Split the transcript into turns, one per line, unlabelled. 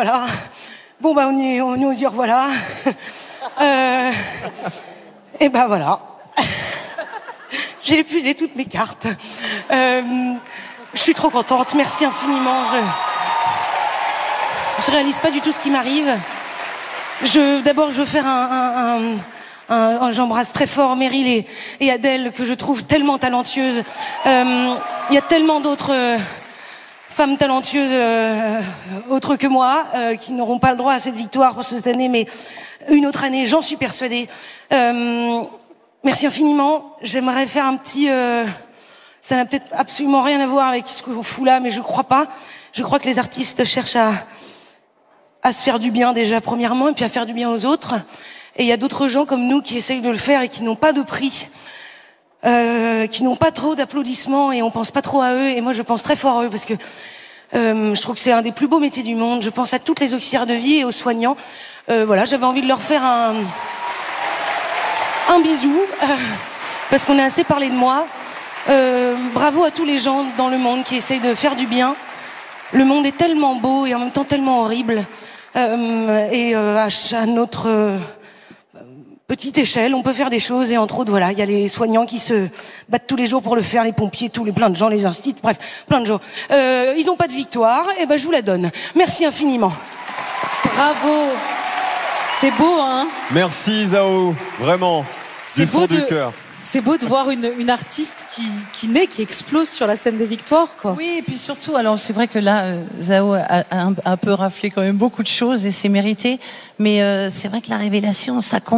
voilà. Bon, bah, on y, on nous au revoir. Euh, et ben voilà. J'ai épuisé toutes mes cartes. Euh, je suis trop contente. Merci infiniment. Je, je réalise pas du tout ce qui m'arrive. Je, d'abord, je veux faire un, un, j'embrasse très fort Meryl et, et, Adèle que je trouve tellement talentueuses. Euh, il y a tellement d'autres euh, femmes talentueuses euh, autres que moi euh, qui n'auront pas le droit à cette victoire pour cette année, mais une autre année, j'en suis persuadée. Euh, merci infiniment. J'aimerais faire un petit. Euh, ça n'a peut-être absolument rien à voir avec ce qu'on fout là, mais je crois pas. Je crois que les artistes cherchent à à se faire du bien déjà premièrement, et puis à faire du bien aux autres. Et il y a d'autres gens comme nous qui essayent de le faire et qui n'ont pas de prix, euh, qui n'ont pas trop d'applaudissements et on pense pas trop à eux. Et moi, je pense très fort à eux parce que euh, je trouve que c'est un des plus beaux métiers du monde. Je pense à toutes les auxiliaires de vie et aux soignants. Euh, voilà, j'avais envie de leur faire un, un bisou euh, parce qu'on a assez parlé de moi. Euh, bravo à tous les gens dans le monde qui essayent de faire du bien. Le monde est tellement beau et en même temps tellement horrible. Et à, à, notre petite échelle, on peut faire des choses. Et entre autres, voilà, il y a les soignants qui se battent tous les jours pour le faire, les pompiers, tous les plein de gens, les instituts, bref, plein de gens. ils n'ont pas de victoire. Et ben, je vous la donne. Merci infiniment.
Bravo. C'est beau, hein
Merci Zao, vraiment, du fond du cœur.
C'est beau de voir une, une artiste qui, qui, naît, qui explose sur la scène des victoires, quoi.
Oui, et puis surtout, alors c'est vrai que là, euh, Zao a, un, un, peu raflé quand même beaucoup de choses et c'est mérité, mais euh, c'est vrai que la révélation, ça compte.